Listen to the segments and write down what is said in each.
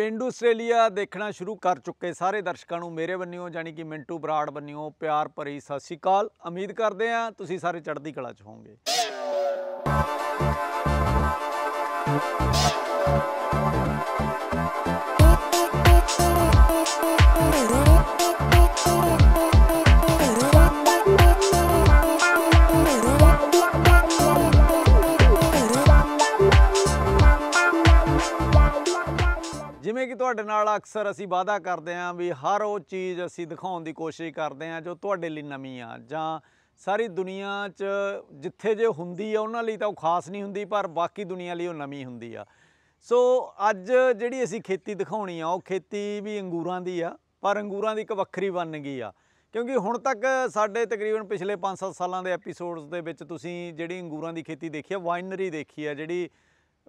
ਪਿੰਡ ਆਸਟ੍ਰੇਲੀਆ ਦੇਖਣਾ ਸ਼ੁਰੂ ਕਰ ਚੁੱਕੇ ਸਾਰੇ ਦਰਸ਼ਕਾਂ ਨੂੰ। ਮੇਰੇ ਬੰਨਿਓ ਜਾਨੀ ਕਿ ਮਿੰਟੂ ਬਰਾੜ ਬੰਨਿਓ ਪਿਆਰ ਭਰੀ ਸਤਿ ਸ਼੍ਰੀ ਅਕਾਲ। ਉਮੀਦ ਕਰਦੇ ਆ ਤੁਸੀਂ ਸਾਰੇ ਚੜ੍ਹਦੀ ਕਲਾ 'ਚ ਹੋਵੋਗੇ। ਜਿਵੇਂ ਕਿ ਤੁਹਾਡੇ ਨਾਲ ਅਕਸਰ ਅਸੀਂ ਵਾਅਦਾ ਕਰਦੇ ਆਂ ਵੀ ਹਰ ਉਹ ਚੀਜ਼ ਅਸੀਂ ਦਿਖਾਉਣ ਦੀ ਕੋਸ਼ਿਸ਼ ਕਰਦੇ ਆਂ ਜੋ ਤੁਹਾਡੇ ਲਈ ਨਵੀਂ ਆ ਜਾਂ ਸਾਰੀ ਦੁਨੀਆ 'ਚ ਜਿੱਥੇ ਜੇ ਹੁੰਦੀ ਆ ਉਹਨਾਂ ਲਈ ਤਾਂ ਉਹ ਖਾਸ ਨਹੀਂ ਹੁੰਦੀ, ਪਰ ਬਾਕੀ ਦੁਨੀਆ ਲਈ ਉਹ ਨਵੀਂ ਹੁੰਦੀ ਆ। ਸੋ ਅੱਜ ਜਿਹੜੀ ਅਸੀਂ ਖੇਤੀ ਦਿਖਾਉਣੀ ਆ, ਉਹ ਖੇਤੀ ਵੀ ਅੰਗੂਰਾਂ ਦੀ ਆ, ਪਰ ਅੰਗੂਰਾਂ ਦੀ ਇੱਕ ਵੱਖਰੀ ਬਣ ਗਈ ਆ। ਕਿਉਂਕਿ ਹੁਣ ਤੱਕ ਸਾਡੇ ਤਕਰੀਬਨ ਪਿਛਲੇ 5-7 ਸਾਲਾਂ ਦੇ ਐਪੀਸੋਡਸ ਦੇ ਵਿੱਚ ਤੁਸੀਂ ਜਿਹੜੀ ਅੰਗੂਰਾਂ ਦੀ ਖੇਤੀ ਦੇਖੀ ਆ, ਵਾਈਨਰੀ ਦੇਖੀ ਆ, ਜਿਹੜੀ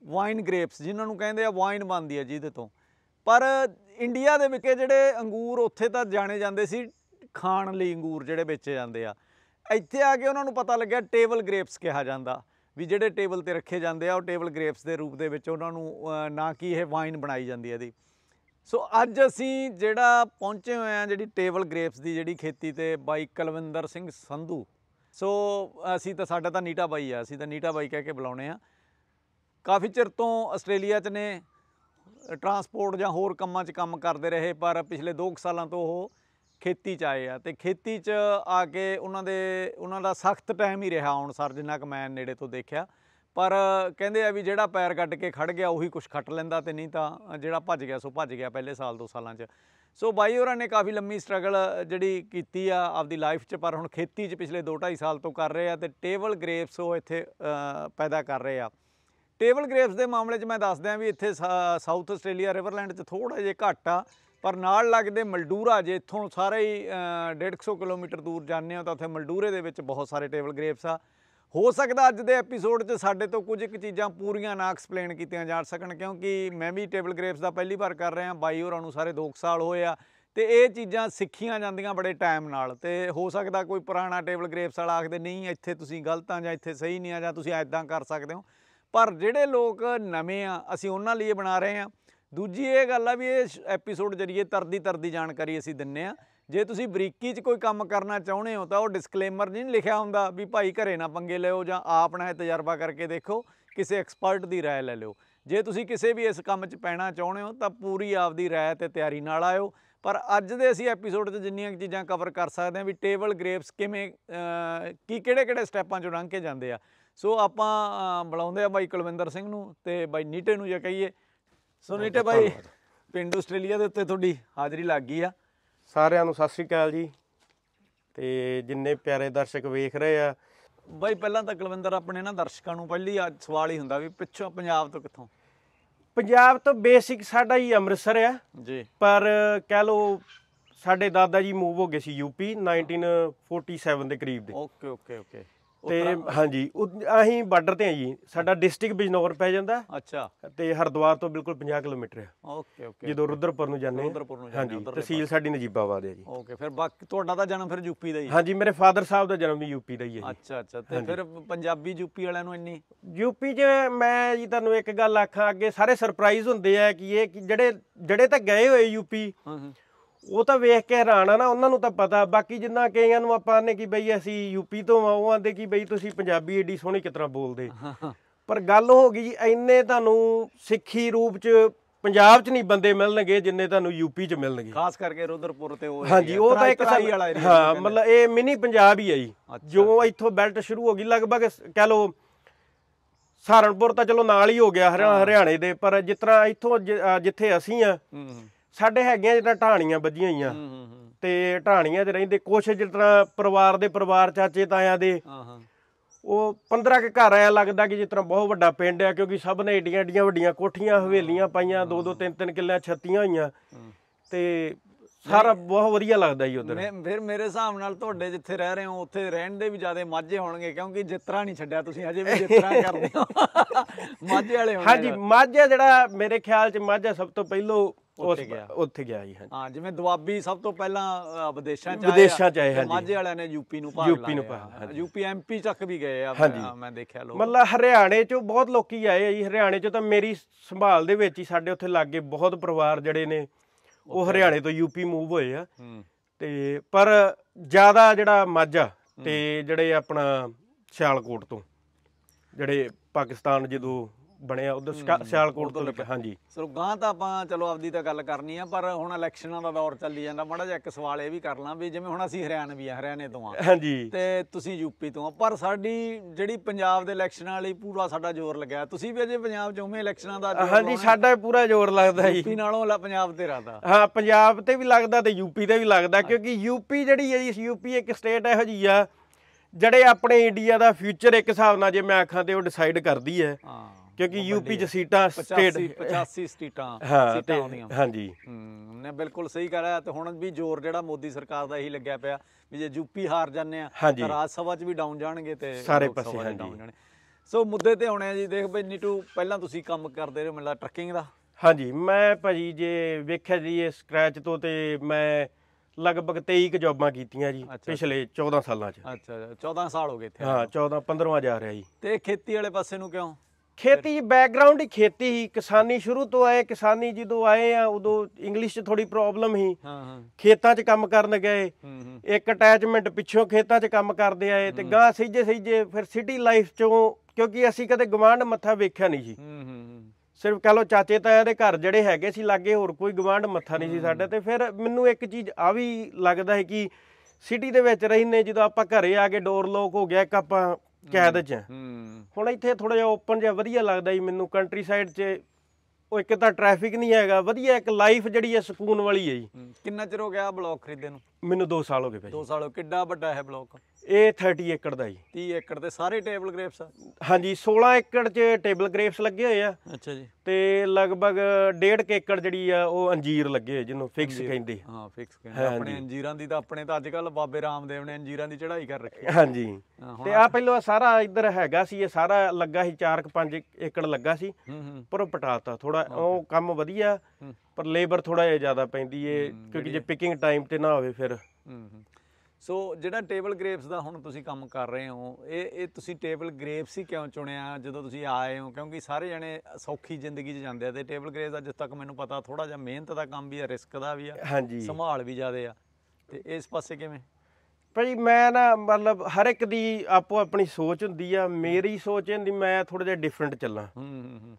ਵਾਈਨ ਗ੍ਰੇਪਸ, ਜਿਨ੍ਹਾਂ ਨੂੰ ਕਹਿੰਦੇ ਆ ਵਾਈਨ ਬਣਦੀ ਆ ਜਿਹਦੇ ਤੋਂ। ਪਰ ਇੰਡੀਆ ਦੇ ਵਿੱਚ ਜਿਹੜੇ ਅੰਗੂਰ ਉੱਥੇ ਤਾਂ ਜਾਣੇ ਜਾਂਦੇ ਸੀ, ਖਾਣ ਲਈ ਅੰਗੂਰ ਜਿਹੜੇ ਵੇਚੇ ਜਾਂਦੇ ਆ। ਇੱਥੇ ਆ ਕੇ ਉਹਨਾਂ ਨੂੰ ਪਤਾ ਲੱਗਿਆ ਟੇਬਲ ਗ੍ਰੇਪਸ ਕਿਹਾ ਜਾਂਦਾ, ਵੀ ਜਿਹੜੇ ਟੇਬਲ ਤੇ ਰੱਖੇ ਜਾਂਦੇ ਆ, ਉਹ ਟੇਬਲ ਗ੍ਰੇਪਸ ਦੇ ਰੂਪ ਦੇ ਵਿੱਚ ਉਹਨਾਂ ਨੂੰ ਨਾ ਕਿ ਇਹ ਵਾਈਨ ਬਣਾਈ ਜਾਂਦੀ ਹੈ ਇਹਦੀ। ਸੋ ਅੱਜ ਅਸੀਂ ਜਿਹੜਾ ਪਹੁੰਚੇ ਹੋਏ ਆ ਜਿਹੜੀ ਟੇਬਲ ਗ੍ਰੇਪਸ ਦੀ ਜਿਹੜੀ ਖੇਤੀ ਤੇ ਬਾਈ ਕਲਵਿੰਦਰ ਸਿੰਘ ਸੰਧੂ, ਸੋ ਅਸੀਂ ਤਾਂ ਸਾਡਾ ਤਾਂ ਨੀਟਾ ਬਾਈ ਆ, ਅਸੀਂ ਤਾਂ ਨੀਟਾ ਬਾਈ ਕਹਿ ਕੇ ਬੁਲਾਉਣੇ ਆ। ਕਾਫੀ ਚਿਰ ਤੋਂ ਆਸਟ੍ਰੇਲੀਆ 'ਚ ਨੇ ਟਰਾਂਸਪੋਰਟ ਜਾਂ ਹੋਰ ਕੰਮਾਂ 'ਚ ਕੰਮ ਕਰਦੇ ਰਹੇ, ਪਰ ਪਿਛਲੇ 2 ਸਾਲਾਂ ਤੋਂ ਉਹ ਖੇਤੀ 'ਚ ਆਏ ਆ ਤੇ ਖੇਤੀ 'ਚ ਆ ਕੇ ਉਹਨਾਂ ਦੇ, ਉਹਨਾਂ ਦਾ ਸਖਤ ਟਾਈਮ ਹੀ ਰਿਹਾ ਹੁਣ ਸਰ, ਜਿੰਨਾ ਕੁ ਮੈਂ ਨੇੜੇ ਤੋਂ ਦੇਖਿਆ। ਪਰ ਕਹਿੰਦੇ ਆ ਵੀ ਜਿਹੜਾ ਪੈਰ ਕੱਢ ਕੇ ਖੜ ਗਿਆ, ਉਹੀ ਕੁਝ ਖੱਟ ਲੈਂਦਾ ਤੇ ਨਹੀਂ ਤਾਂ ਜਿਹੜਾ ਭੱਜ ਗਿਆ, ਸੋ ਭੱਜ ਗਿਆ ਪਹਿਲੇ ਸਾਲ, ਦੋ ਸਾਲਾਂ 'ਚ। ਸੋ ਬਾਈ, ਹੋਰਾਂ ਨੇ ਕਾਫੀ ਲੰਮੀ ਸਟਰਗਲ ਜਿਹੜੀ ਕੀਤੀ ਆ ਆਪਦੀ ਲਾਈਫ 'ਚ, ਪਰ ਹੁਣ ਖੇਤੀ 'ਚ ਪਿਛਲੇ 2.5 ਸਾਲ ਤੋਂ ਕਰ ਰਹੇ ਆ ਤੇ ਟੇਬਲ ਗ੍ਰੇਪਸ ਉਹ ਇੱਥੇ ਪੈਦਾ ਕਰ ਰਹੇ ਆ। ਟੇਬਲ ਗ੍ਰੇਪਸ ਦੇ ਮਾਮਲੇ 'ਚ ਮੈਂ ਦੱਸਦਿਆਂ ਵੀ ਇੱਥੇ ਸਾਊਥ ਆਸਟ੍ਰੇਲੀਆ ਰਿਵਰਲੈਂਡ 'ਚ ਥੋੜਾ ਜਿਹਾ ਘੱਟ ਆ ਪਰ ਨਾਲ ਲੱਗਦੇ ਮਲਡੂਰਾ ਜੇ ਇੱਥੋਂ ਸਾਰੇ ਹੀ ਅ, 150 ਕਿਲੋਮੀਟਰ ਦੂਰ ਜਾਂਦੇ ਹੋ ਤਾਂ ਉੱਥੇ ਮਲਡੂਰੇ ਦੇ ਵਿੱਚ ਬਹੁਤ ਸਾਰੇ ਟੇਬਲ ਗ੍ਰੇਪਸ ਆ। ਹੋ ਸਕਦਾ ਅੱਜ ਦੇ ਐਪੀਸੋਡ 'ਚ ਸਾਡੇ ਤੋਂ ਕੁਝ ਕੁ ਚੀਜ਼ਾਂ ਪੂਰੀਆਂ ਨਾ ਐਕਸਪਲੇਨ ਕੀਤੀਆਂ ਜਾ ਸਕਣ ਕਿਉਂਕਿ ਮੈਂ ਵੀ ਟੇਬਲ ਗ੍ਰੇਪਸ ਦਾ ਪਹਿਲੀ ਵਾਰ ਕਰ ਰਿਹਾ ਬਾਈ ਹੋਰਾਂ ਨੂੰ ਸਾਰੇ 2 ਸਾਲ ਹੋਏ ਆ ਤੇ ਇਹ ਚੀਜ਼ਾਂ ਸਿੱਖੀਆਂ ਜਾਂਦੀਆਂ ਬੜੇ ਟਾਈਮ ਨਾਲ ਤੇ ਹੋ ਸਕਦਾ ਕੋਈ ਪੁਰਾਣਾ ਟੇਬਲ ਗ੍ਰੇਪਸ ਵਾਲਾ ਆਖਦੇ ਨਹੀਂ ਇੱਥੇ ਤੁਸੀਂ ਗਲਤ ਆ ਜਾਂ ਇੱਥੇ ਸਹੀ ਨਹੀਂ ਆ ਜਾਂ ਤੁਸੀਂ ਐਦਾਂ ਕਰ ਸਕਦੇ ਹੋ। ਪਰ ਜਿਹੜੇ ਲੋਕ ਨਵੇਂ ਆ ਅਸੀਂ ਉਹਨਾਂ ਲਈ ਇਹ ਬਣਾ ਰਹੇ ਆ ਦੂਜੀ ਇਹ ਗੱਲ ਆ ਵੀ ਇਹ ਐਪੀਸੋਡ ਜਰੀਏ ਤਰਦੀ ਤਰਦੀ ਜਾਣਕਾਰੀ ਅਸੀਂ ਦਿੰਨੇ ਆ ਜੇ ਤੁਸੀਂ ਬਰੀਕੀ 'ਚ ਕੋਈ ਕੰਮ ਕਰਨਾ ਚਾਹੁੰਦੇ ਹੋ ਤਾਂ ਉਹ ਡਿਸਕਲੇਮਰ ਨਹੀਂ ਲਿਖਿਆ ਹੁੰਦਾ ਵੀ ਭਾਈ ਘਰੇ ਨਾ ਪੰਗੇ ਲਿਓ ਜਾਂ ਆਪ ਨਾ ਇਹ ਤਜਰਬਾ ਕਰਕੇ ਦੇਖੋ ਕਿਸੇ ਐਕਸਪਰਟ ਦੀ رائے ਲੈ ਲਿਓ ਜੇ ਤੁਸੀਂ ਕਿਸੇ ਵੀ ਇਸ ਕੰਮ 'ਚ ਪੈਣਾ ਚਾਹੁੰਦੇ ਹੋ ਤਾਂ ਪੂਰੀ ਆਪਦੀ رائے ਤੇ ਤਿਆਰੀ ਨਾਲ ਆਇਓ ਪਰ ਅੱਜ ਦੇ ਅਸੀਂ ਐਪੀਸੋਡ 'ਚ ਜਿੰਨੀਆਂ ਕੁ ਚੀਜ਼ਾਂ ਕਵਰ ਕਰ ਸਕਦੇ ਹਾਂ ਵੀ ਟੇਬਲ ਗ੍ਰੇਪਸ ਕਿਵੇਂ ਅਹ, ਕੀ ਕਿਹੜੇ ਕਿਹੜੇ ਸਟੈਪਾਂ 'ਚੋਂ ਲੰਘ ਕੇ ਜਾਂਦੇ ਆ ਸੋ ਆਪਾਂ ਬੁਲਾਉਂਦੇ ਆ ਬਾਈ ਕੁਲਵਿੰਦਰ ਸਿੰਘ ਨੂੰ ਤੇ ਬਾਈ ਨੀਟੇ ਨੂੰ ਜੇ ਕਹੀਏ। ਸੋ ਨੀਟੇ ਬਾਈ ਪਿੰਡ ਆਸਟ੍ਰੇਲੀਆ ਦੇ ਉੱਤੇ ਤੁਹਾਡੀ ਹਾਜ਼ਰੀ ਲੱਗ ਗਈ ਆ। ਸਾਰਿਆਂ ਨੂੰ ਸਤਿ ਸ੍ਰੀ ਅਕਾਲ ਜੀ। ਤੇ ਜਿੰਨੇ ਪਿਆਰੇ ਦਰਸ਼ਕ ਵੇਖ ਰਹੇ ਆ। ਬਾਈ ਪਹਿਲਾਂ ਤਾਂ ਕੁਲਵਿੰਦਰ ਆਪਣੇ ਨਾ ਦਰਸ਼ਕਾਂ ਨੂੰ ਪਹਿਲੀ ਸਵਾਲ ਹੀ ਹੁੰਦਾ ਵੀ ਪਿੱਛੋਂ ਪੰਜਾਬ ਤੋਂ ਕਿੱਥੋਂ? ਪੰਜਾਬ ਤੋਂ ਬੇਸਿਕ ਸਾਡਾ ਹੀ ਅੰਮ੍ਰਿਤਸਰ ਆ। ਜੀ। ਪਰ ਕਹਿ ਲੋ ਸਾਡੇ ਦਾਦਾ ਜੀ ਮੂਵ ਹੋ ਗਏ ਸੀ ਯੂਪੀ 1947 ਦੇ ਕਰੀਬ ਦੇ। Okay okay okay. ਤੇ ਹਾਂਜੀ ਅਸੀਂ ਬਾਰਡਰ ਤੇ ਆ ਜੀ। ਸਾਡਾ ਡਿਸਟ੍ਰਿਕਟ ਬਿਜਨੌਰ ਪੈ ਜਾਂਦਾ। ਅੱਛਾ। ਤੇ ਹਰਦੁਆਰ ਤੋਂ ਬਿਲਕੁਲ 50 ਕਿਲੋਮੀਟਰ ਹੈ ਓਕੇ ਓਕੇ। ਜਦੋਂ ਰੁਦਰਪੁਰ ਨੂੰ ਜਾਂਦੇ ਰੁਦਰਪੁਰ ਨੂੰ ਜਾਂਦੇ ਹਾਂਜੀ ਤਹਿਸੀਲ ਸਾਡੀ ਨਜੀਬਾਬਾਦ ਹੈ ਜੀ। ਓਕੇ ਫਿਰ ਬਾਕੀ ਤੁਹਾਡਾ ਤਾਂ ਜਨਮ ਫਿਰ ਯੂਪੀ ਦਾ ਹੀ ਹਾਂਜੀ ਮੇਰੇ ਫਾਦਰ ਸਾਹਿਬ ਦਾ ਜਨਮ ਵੀ ਯੂਪੀ ਦਾ ਹੀ ਹੈ ਅੱਛਾ ਅੱਛਾ। ਤੇ ਫਿਰ ਪੰਜਾਬੀ ਯੂਪੀ ਵਾਲਿਆਂ ਨੂੰ ਇੰਨੀ? ਯੂਪੀ 'ਚ ਮੈਂ ਜੀ ਤੁਹਾਨੂੰ ਇੱਕ ਗੱਲ ਆਖਾਂ ਅੱਗੇ ਸਾਰੇ ਸਰਪ੍ਰਾਈਜ਼ ਹੁੰਦੇ ਆ ਕਿ ਇਹ ਜਿਹੜੇ ਜਿਹੜੇ ਤਾਂ ਗਏ ਹੋਏ ਯੂਪੀ ਹਾਂ ਹਾਂ। ਉਹ ਤਾਂ ਵੇਖ ਕੇ ਹੈਰਾਨ ਆ ਨਾ ਉਹਨਾਂ ਨੂੰ ਤਾਂ ਪਤਾ। ਬਾਕੀ ਜਿੰਨਾ ਕਈਆਂ ਨੂੰ ਆਪਾਂ ਨੇ ਕਿ ਬਈ ਅਸੀਂ ਯੂਪੀ ਤੋਂ ਆ ਉਹ ਆਂਦੇ ਕਿ ਬਈ ਤੁਸੀਂ ਪੰਜਾਬੀ ਏਡੀ ਸੋਹਣੀ ਕਿਤਰਾ ਬੋਲਦੇ। ਪਰ ਗੱਲ ਹੋ ਗਈ ਜੀ ਐਨੇ ਤੁਹਾਨੂੰ ਸਿੱਖੀ ਰੂਪ ਚ ਪੰਜਾਬ 'ਚ ਨਹੀਂ ਬੰਦੇ ਮਿਲਣਗੇ ਜਿੰਨੇ ਤੁਹਾਨੂੰ ਯੂਪੀ 'ਚ ਮਿਲਣਗੇ। ਖਾਸ ਕਰਕੇ ਰੋਦਰਪੁਰ ਤੇ ਉਹ ਹਾਂਜੀ ਉਹ ਤਾਂ ਇੱਕ ਸਾਈ ਵਾਲਾ ਏਰੀਆ ਹਾਂ ਮਤਲਬ ਇਹ ਮਿਨੀ ਪੰਜਾਬ ਹੀ ਹੈ ਜੀ। ਜੋ ਇੱਥੋਂ ਬੈਲਟ ਸ਼ੁਰੂ ਹੋ ਗਈ ਲਗਭਗ ਕਹਿ ਲਓ ਸਹਾਰਨਪੁਰ ਤਾਂ ਚਲੋ ਨਾਲ ਹੀ ਹੋ ਗਿਆ ਹਰਿਆਣੇ ਦੇ ਪਰ ਜਿਸ ਤਰ੍ਹਾਂ ਇੱਥੋਂ ਜਿੱਥੇ ਅਸੀਂ ਆ ਸਾਡੇ ਹੈਗੀਆਂ ਜਿਹੜਾ ਢਾਣੀਆਂ ਵੱਜੀਆਂ ਹੋਈਆਂ। ਹੂੰ, ਹੂੰ ਹੂੰ। ਤੇ ਢਾਣੀਆਂ 'ਚ ਰਹਿੰਦੇ ਕੁਛ ਜਿਸ ਤਰ੍ਹਾਂ ਪਰਿਵਾਰ ਦੇ ਪਰਿਵਾਰ ਚਾਚੇ ਤਾਇਆਂ ਦੇ। ਹਾਂ ਹਾਂ। ਉਹ 15 ਕੇ ਘਰ ਆਇਆ ਲੱਗਦਾ ਕਿ ਜਿਸ ਤਰ੍ਹਾਂ ਬਹੁਤ ਵੱਡਾ ਪਿੰਡ ਆ ਕਿਉਂਕਿ ਸਭ ਨੇ ਏਡੀਆਂ ਏਡੀਆਂ ਵੱਡੀਆਂ ਕੋਠੀਆਂ ਹਵੇਲੀਆਂ ਪਾਈਆਂ ਦੋ ਦੋ ਤਿੰਨ ਤਿੰਨ ਕਿੱਲਿਆਂ ਛੱਤੀਆਂ ਹੋਈਆਂ। ਹੂੰ। ਤੇ ਸਾਰਾ ਬਹੁਤ ਵਧੀਆ ਲੱਗਦਾ ਜੀ ਉਧਰ। ਫਿਰ ਮੇਰੇ ਹਿਸਾਬ ਨਾਲ ਤੁਹਾਡੇ ਜਿੱਥੇ ਰਹਿ ਰਹੇ ਹੋ ਉੱਥੇ ਰਹਿਣ ਦੇ ਵੀ ਜ਼ਿਆਦਾ ਮਾਝੇ ਹੋਣਗੇ ਕਿਉਂਕਿ ਜਿਤਰਾ ਨਹੀਂ ਛੱਡਿਆ ਤੁਸੀਂ ਅਜੇ ਵੀ ਜਿਤਰਾ ਕਰਦੇ ਹੋ। ਮਾਝੇ ਵਾਲੇ ਹੋਣਗੇ ਹਾਂਜੀ ਮਾਝਾ ਜਿਹੜਾ ਮੇਰੇ ਖਿਆਲ ਚ ਮਾਝਾ ਸਭ ਤੋਂ ਪਹਿਲੋਂ ਉੱਥੇ ਗਿਆ। ਉੱਥੇ ਗਿਆ ਜੀ ਹਾਂ ਜਿਵੇਂ ਦੁਆਬੀ ਸਭ ਤੋਂ ਪਹਿਲਾਂ ਵਿਦੇਸ਼ਾਂ ਚ ਆਏ ਵਿਦੇਸ਼ਾਂ ਚ ਹਾਂਜੀ। ਮਾਝੇ ਵਾਲਿਆਂ ਨੇ ਯੂਪੀ ਨੂੰ ਭਾਗ ਯੂਪੀ ਨੂੰ ਲਾਇਆ। ਭਾਗ। ਯੂਪੀ ਐਮਪੀ ਤੱਕ ਵੀ ਗਏ ਆ। ਮੈਂ- ਦੇਖਿਆ ਲੋਕ। ਮਤਲਬ ਹਰਿਆਣੇ ਚੋਂ ਬਹੁਤ ਲੋਕੀ ਆਏ ਆ ਜੀ। ਹਰਿਆਣੇ ਚੋਂ ਤਾਂ ਮੇਰੀ ਸੰਭਾਲ ਦੇ ਵਿੱਚ ਹੀ ਸਾਡੇ ਉੱਥੇ ਲਾਗੇ ਬਹੁਤ ਪਰਿਵਾਰ ਜਿਹੜੇ ਨੇ ਉਹ ਹਰਿਆਣੇ ਤੋਂ ਯੂਪੀ ਮੂਵ ਹੋਏ ਆ। ਤੇ ਪਰ ਜ਼ਿਆਦਾ ਜਿਹੜਾ ਮਾਝਾ ਤੇ ਜਿਹੜੇ ਆਪਣਾ ਸਿਆਲਕੋਟ ਤੋਂ ਜਿਹੜੇ ਪਾਕਿਸਤਾਨ ਜਦੋਂ ਬਣਿਆ ਉਧਰ ਸਿਆਲਕੋਟ ਤੋਂ ਲੱਗਾ ਹਾਂਜੀ। ਸੋ ਗਾਂ ਤਾਂ ਆਪਾਂ ਚਲੋ ਆਪਦੀ ਤਾਂ ਗੱਲ ਕਰਨੀ ਆ ਪਰ ਹੁਣ ਇਲੈਕਸ਼ਨਾਂ ਦਾ ਦੌਰ ਚੱਲੀ ਜਾਂਦਾ ਮਾੜਾ ਜਿਹਾ ਇੱਕ ਸਵਾਲ ਇਹ ਵੀ ਕਰ ਲਾਂ ਵੀ ਜਿਵੇਂ ਹੁਣ ਅਸੀਂ ਹਰਿਆਣਵੀ ਆ ਹਰਿਆਣੇ ਤੋਂ ਆ। ਹਾਂਜੀ। ਤੇ ਤੁਸੀਂ ਯੂਪੀ ਤੋਂ ਆ ਪਰ ਸਾਡੀ ਜਿਹੜੀ ਪੰਜਾਬ ਦੇ ਇਲੈਕਸ਼ਨਾਂ ਵਾਲੀ ਪੂਰਾ ਸਾਡਾ ਜ਼ੋਰ ਲੱਗਿਆ। ਤੁਸੀਂ ਵੀ ਅਜੇ ਪੰਜਾਬ 'ਚ ਉਵੇਂ ਇਲੈਕਸ਼ਨਾਂ ਦਾ ਹਾਂਜੀ ਸਾਡਾ ਪੂਰਾ ਜ਼ੋਰ ਲੱਗਦਾ ਜੀ। ਯੂਪੀ ਨਾਲੋਂ ਲਾ ਪੰਜਾਬ ਤੇ ਰਾਦਾ ਹਾਂ ਪੰਜਾਬ ਤੇ ਵੀ ਲੱਗਦਾ ਤੇ ਯੂਪੀ ਤੇ ਵੀ ਲੱਗਦਾ ਕਿਉਂਕਿ ਯੂਪੀ ਜਿਹੜੀ ਹੈ ਜੀ ਯੂਪੀ ਇੱਕ ਸਟੇਟ ਇਹੋ ਜੀ ਆ ਜਿਹੜੇ ਆਪਣੇ ਇੰਡੀਆ ਦਾ ਫਿਊਚਰ ਇੱਕ ਹਿਸਾਬ ਨਾਲ ਜੇ ਮੈਂ ਆਖਾਂ ਤੇ ਉਹ ਡਿਸਾਈਡ ਕਰਦੀ ਹਾਂ। ਕਿਉਂਕਿ ਯੂਪੀ ਚ ਸੀਟਾਂ 85 ਸਟੇਟ 85 ਸੀਟਾਂ ਸੀਟਾਂ ਆਉਂਦੀਆਂ ਹਾਂਜੀ। ਨੇ ਬਿਲਕੁਲ ਸਹੀ ਕਰ ਰਿਹਾ ਤੇ ਹੁਣ ਵੀ ਜ਼ੋਰ ਜਿਹੜਾ ਮੋਦੀ ਸਰਕਾਰ ਦਾ ਇਹੀ ਲੱਗਿਆ ਪਿਆ ਵੀ ਜੇ ਯੂਪੀ ਹਾਰ ਜਾਂਦੇ ਆ। ਤਾਂ ਰਾਜ ਸਭਾ 'ਚ ਵੀ ਡਾਊਨ ਜਾਣਗੇ ਤੇ ਸਾਰੇ ਪਾਸੇ, ਹਾਂਜੀ। ਸੋ ਮੁੱਦੇ ਤੇ ਆਉਣੇ ਆ ਜੀ ਦੇਖ ਬਈ ਨੀਟੂ ਪਹਿਲਾਂ ਤੁਸੀਂ ਕੰਮ ਕਰਦੇ ਰਹੇ ਮੈਨੂੰ ਟਰੱਕਿੰਗ ਦਾ। ਹਾਂਜੀ ਮੈਂ ਭਾਜੀ ਜੇ ਵੇਖਿਆ ਜੀ ਇਹ ਸਕ੍ਰੈਚ ਤੋਂ ਤੇ ਮੈਂ ਲਗਭਗ 23 ਕੁ ਜੌਬਾਂ ਕੀਤੀਆਂ ਜੀ। ਪਿਛਲੇ 14 ਸਾਲਾਂ 'ਚ। ਅੱਛਾ 14 ਸਾਲ ਹੋ ਗਏ ਇੱਥੇ ਹਾਂ 14 15ਵਾਂ ਜਾ ਰਿਹਾ ਜੀ। ਤੇ ਖੇਤੀ ਵਾਲੇ ਪਾਸੇ ਨੂੰ ਕਿਉਂ? ਖੇਤੀ ਬੈਕਗ੍ਰਾਉਂਡ ਹੀ ਖੇਤੀ ਹੀ। ਕਿਸਾਨੀ ਸ਼ੁਰੂ ਤੋਂ ਆਏ ਕਿਸਾਨੀ ਜਦੋਂ ਆਏ ਆ ਉਦੋਂ ਇੰਗਲਿਸ਼ 'ਚ ਥੋੜੀ ਪ੍ਰੋਬਲਮ ਹਾਂ ਹਾਂ। ਖੇਤਾਂ 'ਚ ਕੰਮ ਕਰਨ ਗਏ। ਇੱਕ ਅਟੈਚਮੈਂਟ ਪਿੱਛੋਂ ਖੇਤਾਂ 'ਚ ਕੰਮ ਕਰਦੇ ਆਏ ਤੇ ਗਾਂ ਸਹੀਜੇ ਸਹੀਜੇ ਫਿਰ ਸਿਟੀ ਲਾਈਫ 'ਚੋਂ ਕਿਉਂਕਿ ਅਸੀਂ ਕਦੇ ਗਵਾਂਢ ਮੱਥਾ ਵੇਖਿਆ ਨਹੀਂ ਜੀ ਸਿਰਫ ਕਹ ਲੋ ਚਾਚੇ ਤਾਇਆ ਦੇ ਘਰ ਜਿਹੜੇ ਹੈਗੇ ਸੀ ਲਾਗੇ ਹੋਰ ਕੋਈ ਗਵਾਂਢ ਮੱਥਾ ਨਹੀਂ ਸੀ ਸਾਡੇ ਤੇ। ਫਿਰ ਮੈਨੂੰ ਇੱਕ ਚੀਜ਼ ਆ ਵੀ ਲੱਗਦਾ ਹੈ ਕਿ ਸਿਟੀ ਦੇ ਵਿੱਚ ਰਹਿੰਦੇ ਜਦੋਂ ਆਪਾਂ ਘਰੇ ਆ ਕੇ ਡੋਰ ਲੋਕ ਹੋ ਗਿਆ ਇੱਕ ਆਪਾਂ ਕੈਦ 'ਚ ਹਾਂ। ਹੁਣ ਇੱਥੇ ਥੋੜਾ ਜਿਹਾ ਓਪਨ ਜਿਹਾ ਵਧੀਆ ਲੱਗਦਾ ਜੀ ਮੈਨੂੰ ਕੰਟਰੀ ਸਾਈਡ 'ਚ ਉਹ ਇੱਕ ਤਾਂ ਟ੍ਰੈਫਿਕ ਨਹੀਂ ਹੈਗਾ ਵਧੀਆ ਇੱਕ ਲਾਈਫ ਜਿਹੜੀ ਹੈ ਸਕੂਨ ਵਾਲੀ ਹੈ ਜੀ। ਕਿੰਨਾ ਚਿਰ ਹੋ ਗਿਆ ਬਲੌਕ ਖਰੀਦੇ ਨੂੰ ਮੈਨੂੰ 2 ਸਾਲ ਹੋ ਗਏ ਭਾਈ 2 ਸਾਲ ਹੋ ਕਿੱਡਾ ਵੱਡਾ ਹੈ ਬਲੌਕ ਇਹ 30 ਏਕੜ ਦਾ ਜੀ। 30 ਏਕੜ ਤੇ ਸਾਰੇ ਟੇਬਲ ਗ੍ਰੇਪਸ ਹਾਂਜੀ 16 ਏਕੜ 'ਚ ਟੇਬਲ ਗ੍ਰੇਪਸ ਲੱਗੇ ਹੋਏ ਆ। ਅੱਛਾ ਜੀ। ਤੇ ਲਗਭਗ 1.5 ਏਕੜ ਜਿਹੜੀ ਆ ਉਹ ਅੰਜੀਰ ਲੱਗੇ ਹੋਏ ਜਿਹਨੂੰ ਫਿਕਸ ਕਹਿੰਦੇ ਹਾਂ ਫਿਕਸ ਕਹਿੰਦੇ ਆਪਣੇ ਅੰਜੀਰਾਂ ਦੀ ਤਾਂ ਆਪਣੇ ਤਾਂ ਅੱਜ ਕੱਲ ਬਾਬੇ ਰਾਮਦੇਵ ਨੇ ਅੰਜੀਰਾਂ ਦੀ ਚੜ੍ਹਾਈ ਕਰ ਰੱਖੀ। ਹਾਂਜੀ। ਤੇ ਆ ਪਹਿਲਾਂ ਸਾਰਾ ਇੱਧਰ ਹੈਗਾ ਸੀ ਇਹ ਸਾਰਾ ਲੱਗਾ ਸੀ 4-5 ਏਕੜ ਲੱਗਾ ਸੀ। ਪਰ ਉਹ ਪਟਾਤਾ ਥੋੜਾ ਉਹ ਕੰਮ ਵਧੀਆ। ਪਰ ਲੇਬਰ ਥੋੜਾ ਜਿਹਾ ਜ਼ਿਆਦਾ ਪੈਂਦੀ ਏ ਕਿਉਂਕਿ ਜੇ ਪਿਕਿੰਗ ਟਾਈਮ ਤੇ ਨਾ ਹੋਵੇ ਫਿਰ। ਹੂੰ ਹੂੰ। ਸੋ ਜਿਹੜਾ ਟੇਬਲ ਗ੍ਰੇਪਸ ਦਾ ਹੁਣ ਤੁਸੀਂ ਕੰਮ ਕਰ ਰਹੇ ਹੋ ਇਹ ਇਹ ਤੁਸੀਂ ਟੇਬਲ ਗ੍ਰੇਪਸ ਹੀ ਕਿਉਂ ਚੁਣਿਆ ਜਦੋਂ ਤੁਸੀਂ ਆਏ ਹੋ? ਕਿਉਂਕਿ ਸਾਰੇ ਜਣੇ ਸੌਖੀ ਜ਼ਿੰਦਗੀ 'ਚ ਜਾਂਦੇ ਆ ਤੇ ਟੇਬਲ ਗ੍ਰੇਪਸ ਦਾ ਜਿੱਥੇ ਤੱਕ ਮੈਨੂੰ ਪਤਾ ਥੋੜਾ ਜਿਹਾ ਮਿਹਨਤ ਦਾ ਕੰਮ ਵੀ ਆ ਰਿਸਕ ਦਾ ਵੀ ਆ ਸੰਭਾਲ ਵੀ ਜ਼ਿਆਦੇ ਆ। ਤੇ ਇਸ ਪਾਸੇ ਕਿਵੇਂ? ਭਾਈ ਮੈਂ ਨਾ ਮਤਲਬ ਹਰ ਇੱਕ ਦੀ ਆਪੋ ਆਪਣੀ ਸੋਚ ਹੁੰਦੀ ਆ ਮੇਰੀ ਸੋਚ ਇਹ ਹੁੰਦੀ ਮੈਂ ਥੋੜਾ ਜਿਹਾ ਡਿਫਰੈਂਟ ਚੱਲਾਂ। ਹੂੰ ਹੂੰ ਹੂੰ।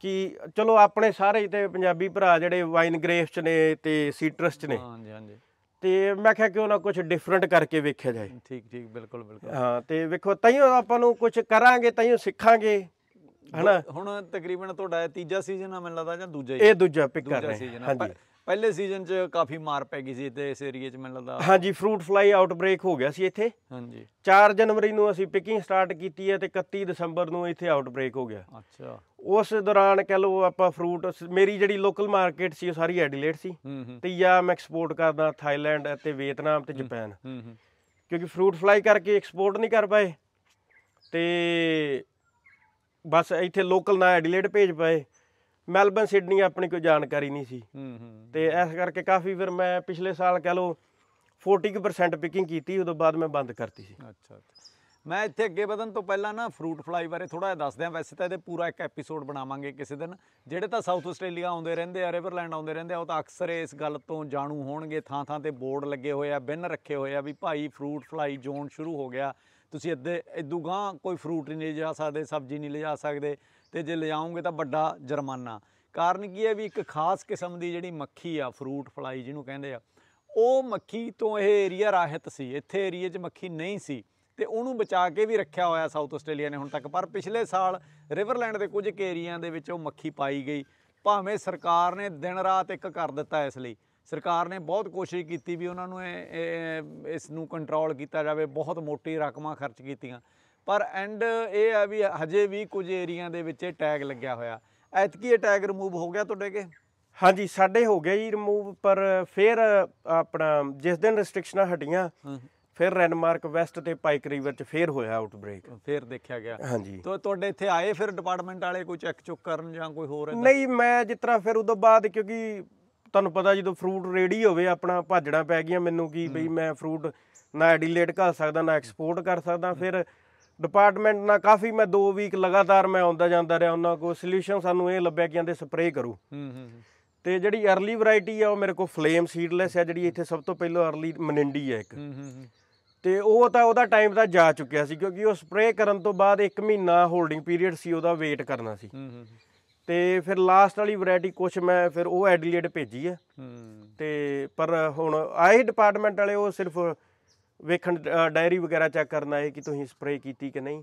ਕਿ ਚਲੋ ਆਪਣੇ ਸਾਰੇ ਤੇ ਪੰਜਾਬੀ ਭਰਾ ਜਿਹੜੇ ਵਾਈਨ ਗ੍ਰੇਪਸ ਚ ਨੇ ਤੇ ਸੀਟਰਸ ਚ ਨੇ ਹਾਂਜੀ ਹਾਂਜੀ। ਤੇ ਮੈਂ ਕਿਹਾ ਕਿਉਂ ਨਾ ਕੁਝ ਡਿਫਰੈਂਟ ਕਰਕੇ ਵੇਖਿਆ ਜਾਏ। ਠੀਕ ਠੀਕ ਬਿਲਕੁਲ ਬਿਲਕੁਲ। ਹਾਂ ਤੇ ਵੇਖੋ ਤਾਈਓ ਆਪਾਂ ਨੂੰ ਕੁਝ ਕਰਾਂਗੇ ਤਾਈਓ ਸਿੱਖਾਂਗੇ ਹਨਾ? ਹੁਣ ਤਕਰੀਬਨ ਤੁਹਾਡਾ ਤੀਜਾ ਸੀਜ਼ਨ ਆ ਮੈਨੂੰ ਲੱਗਦਾ ਜਾਂ ਦੂਜਾ ਹੀ? ਇਹ ਦੂਜਾ ਪਿਕ ਕਰ ਰਹੇ। ਹਾਂਜੀ। ਪਹਿਲੇ ਸੀਜ਼ਨ 'ਚ ਕਾਫੀ ਮਾਰ ਪੈ ਗਈ ਸੀ ਤੇ ਇਸ ਏਰੀਏ 'ਚ ਮੈਨੂੰ ਲੱਗਦਾ। ਹਾਂਜੀ ਫਰੂਟ ਫਲਾਈ ਆਊਟਬ੍ਰੇਕ ਹੋ ਗਿਆ ਸੀ ਇੱਥੇ। ਹਾਂਜੀ। 4 ਜਨਵਰੀ ਨੂੰ ਅਸੀਂ ਪਿਕਿੰਗ ਸਟਾਰਟ ਕੀਤੀ ਹੈ ਤੇ 31 ਦਸੰਬਰ ਨੂੰ ਇੱਥੇ ਆਊਟਬ੍ਰੇਕ ਹੋ ਗਿਆ। ਅੱਛਾ। ਉਸ ਦੌਰਾਨ ਕਹ ਲਓ ਆਪਾਂ ਫਰੂਟ ਮੇਰੀ ਜਿਹੜੀ ਲੋਕਲ ਮਾਰਕੀਟ ਸੀ ਉਹ ਸਾਰੀ ਐਡੀਲੇਟ ਸੀ ਤੇ ਜਾਂ ਮੈਂ ਐਕਸਪੋਰਟ ਕਰਦਾ ਥਾਈਲੈਂਡ ਅਤੇ ਵੀਅਤਨਾਮ ਤੇ ਜਾਪਾਨ ਕਿਉਂਕਿ ਫਰੂਟ ਫਲਾਈ ਕਰਕੇ ਐਕਸਪੋਰਟ ਨਹੀਂ ਕਰ ਪਾਏ ਤੇ ਬਸ ਇੱਥੇ ਲੋਕਲ ਨਾ ਐਡੀਲੇਟ ਭੇਜ ਪਾਏ। ਮੈਲਬਨ ਸਿਡਨੀ ਆਪਣੀ ਕੋਈ ਜਾਣਕਾਰੀ ਨਹੀਂ ਸੀ। ਤੇ ਇਸ ਕਰਕੇ ਕਾਫੀ ਫਿਰ ਮੈਂ ਪਿਛਲੇ ਸਾਲ ਕਹ ਲਓ 40% ਪਿਕਿੰਗ ਕੀਤੀ ਉਦੋਂ ਬਾਅਦ ਮੈਂ ਬੰਦ ਕਰਤੀ ਸੀ। ਅੱਛਾ। ਮੈਂ ਇੱਥੇ ਅੱਗੇ ਵਧਣ ਤੋਂ ਪਹਿਲਾਂ ਨਾ ਫਰੂਟ ਫਲਾਈ ਬਾਰੇ ਥੋੜਾ ਜਿਹਾ ਦੱਸ ਦਿਆਂ ਵੈਸੇ ਤਾਂ ਇਹਦੇ ਪੂਰਾ ਇੱਕ ਐਪੀਸੋਡ ਬਣਾਵਾਂਗੇ ਕਿਸੇ ਦਿਨ। ਜਿਹੜੇ ਤਾਂ ਸਾਊਥ ਆਸਟ੍ਰੇਲੀਆ ਆਉਂਦੇ ਰਹਿੰਦੇ ਆ ਰਿਵਰਲੈਂਡ ਆਉਂਦੇ ਰਹਿੰਦੇ ਆ, ਉਹ ਤਾਂ ਅਕਸਰ ਇਸ ਗੱਲ ਤੋਂ ਜਾਣੂ ਹੋਣਗੇ। ਥਾਂ ਥਾਂ ਤੇ ਬੋਰਡ ਲੱਗੇ ਹੋਏ ਆ, ਬਿਨ ਰੱਖੇ ਹੋਏ ਆ ਵੀ ਭਾਈ ਫਰੂਟ ਫਲਾਈ ਜ਼ੋਨ ਸ਼ੁਰੂ ਹੋ ਗਿਆ। ਤੁਸੀਂ ਇੱਦੇ, ਇਦੂ ਗਾਂ ਕੋਈ ਫਰੂਟ ਨਹੀਂ ਲਿਜਾ ਸਕਦੇ, ਸਬਜ਼ੀ ਨਹੀਂ ਲਿਜਾ ਸਕਦੇ ਤੇ ਜੇ ਲਿਜਾਓਗੇ ਤਾਂ ਵੱਡਾ ਜੁਰਮਾਨਾ। ਕਾਰਨ ਕੀ ਹੈ ਵੀ ਇੱਕ ਖਾਸ ਕਿਸਮ ਦੀ ਜਿਹੜੀ ਮੱਖੀ ਆ, ਫਰੂਟ ਫਲਾਈ ਜਿਹਨੂੰ ਕਹਿੰਦੇ ਆ, ਉਹ ਮੱਖੀ ਤੋਂ ਇਹ ਏਰੀਆ ਰਾਹਤ ਸੀ। ਇੱਥੇ ਏਰੀਏ 'ਚ ਮੱਖੀ ਨਹੀਂ ਸੀ। ਤੇ ਉਹਨੂੰ ਬਚਾ ਕੇ ਵੀ ਰੱਖਿਆ ਹੋਇਆ ਸਾਊਥ ਆਸਟ੍ਰੇਲੀਆ ਨੇ ਹੁਣ ਤੱਕ। ਪਰ ਪਿਛਲੇ ਸਾਲ ਰਿਵਰਲੈਂਡ ਦੇ ਕੁਝ ਏਰੀਆਂ ਦੇ ਵਿੱਚ ਉਹ ਮੱਖੀ ਪਾਈ ਗਈ। ਭਾਵੇਂ ਸਰਕਾਰ ਨੇ ਦਿਨ ਰਾਤ ਇੱਕ ਕਰ ਦਿੱਤਾ ਇਸ ਲਈ। ਸਰਕਾਰ ਨੇ ਬਹੁਤ ਕੋਸ਼ਿਸ਼ ਕੀਤੀ ਵੀ ਉਹਨਾਂ ਨੂੰ ਇਸ ਨੂੰ ਕੰਟਰੋਲ ਕੀਤਾ ਜਾਵੇ। ਬਹੁਤ ਮੋਟੀ ਰਕਮਾਂ ਖਰਚ ਕੀਤੀਆਂ। ਪਰ ਐਂਡ ਇਹ ਆ ਵੀ ਹਜੇ ਵੀ ਕੁਝ ਏਰੀਆਂ ਦੇ ਵਿੱਚ ਟੈਗ ਲੱਗਿਆ ਹੋਇਆ। ਐਤਕੀ ਇਹ ਟੈਗ ਰਿਮੂਵ ਹੋ ਗਿਆ ਤੁਹਾਡੇ ਕੇ ਹਾਂਜੀ ਸਾਡੇ ਹੋ ਗਿਆ ਜੀ ਰਿਮੂਵ ਪਰ ਫਿਰ ਆਪਣਾ ਜਿਸ ਦਿਨ ਰੈਸਟ੍ਰਿਕਸ਼ਨਾਂ ਹਟੀਆਂ ਫਿਰ ਰੈਨਮਾਰਕ ਵੈਸਟ ਤੇ ਪਾਈਕਰੀ ਵਿੱਚ ਚ ਫੇਰ ਹੋਇਆ ਆਊਟਬ੍ਰੇਕ। ਫੇਰ ਦੇਖਿਆ ਗਿਆ। ਹਾਂਜੀ। ਤੋਂ ਤੁਹਾਡੇ ਇੱਥੇ ਆਏ ਫਿਰ ਡਿਪਾਰਟਮੈਂਟ ਵਾਲੇ ਕੋਈ ਚੈੱਕ ਚੁੱਕ ਕਰਨ ਜਾਂ ਕੋਈ ਹੋਰ ਨਹੀਂ ਮੈਂ ਜਿਸ ਤਰ੍ਹਾਂ ਫਿਰ ਉਦੋਂ ਬਾਅਦ ਕਿਉਂਕਿ ਤੁਹਾਨੂੰ ਪਤਾ ਜਦੋਂ ਫਰੂਟ ਰੈਡੀ ਹੋਵੇ ਆਪਣਾ ਭਾਜਣਾ ਪੈ ਗਈਆਂ ਮੈਨੂੰ ਕੀ ਬਈ ਮੈਂ ਫਰੂਟ ਨਾ ਐਡੀਲੇਟ ਕਰ ਸਕਦਾ ਨਾ ਐਕਸਪੋਰਟ ਕਰ ਸਕਦਾ। ਫਿਰ ਡਿਪਾਰਟਮੈਂਟ ਨਾਲ ਕਾਫੀ ਮੈਂ 2 ਵੀਕ ਲਗਾਤਾਰ ਮੈਂ ਆਉਂਦਾ ਜਾਂਦਾ ਰਿਹਾ ਉਹਨਾਂ ਕੋਲ ਸੋਲੂਸ਼ਨ ਸਾਨੂੰ ਇਹ ਲੱਭਿਆ ਕਿ ਆਂਦੇ ਸਪਰੇਅ ਕਰੋ। ਹੂੰ ਹੂੰ ਤੇ ਜਿਹੜੀ ਅਰਲੀ ਵੈਰਾਈਟੀ ਆ ਉਹ ਮੇਰੇ ਕੋਲ ਫਲੇਮ ਸੀਡਲੈਸ ਆ ਜਿਹੜੀ ਇੱਥੇ ਸਭ ਤੋਂ ਪਹਿਲਾਂ ਅਰਲੀ ਮਨਿੰਡੀ ਆ ਇੱਕ। ਹੂੰ ਹੂੰ। ਤੇ ਉਹ ਤਾਂ ਉਹਦਾ ਟਾਈਮ ਤਾਂ ਜਾ ਚੁੱਕਿਆ ਸੀ ਕਿਉਂਕਿ ਉਹ ਸਪਰੇਅ ਕਰਨ ਤੋਂ ਬਾਅਦ 1 ਮਹੀਨਾ ਹੋਲਡਿੰਗ ਪੀਰੀਅਡ ਸੀ ਉਹਦਾ ਵੇਟ ਕਰਨਾ ਸੀ। ਹੂੰ ਹੂੰ ਤੇ ਫਿਰ ਲਾਸਟ ਵਾਲੀ ਵੈਰਾਈਟੀ ਕੁਛ ਮੈਂ ਫਿਰ ਉਹ ਐਡੀਲੇਟ ਭੇਜੀ ਆ। ਹੂੰ। ਤੇ ਪਰ ਹੁਣ ਆਏ ਡਿਪਾਰਟਮੈਂਟ ਵਾਲੇ ਉਹ ਸਿਰਫ ਵੇਖਣ ਡਾਇਰੀ ਵਗੈਰਾ ਚੈੱਕ ਕਰਨ ਆਏ ਕਿ ਤੁਸੀਂ ਸਪਰੇਅ ਕੀਤੀ ਕਿ ਨਹੀਂ।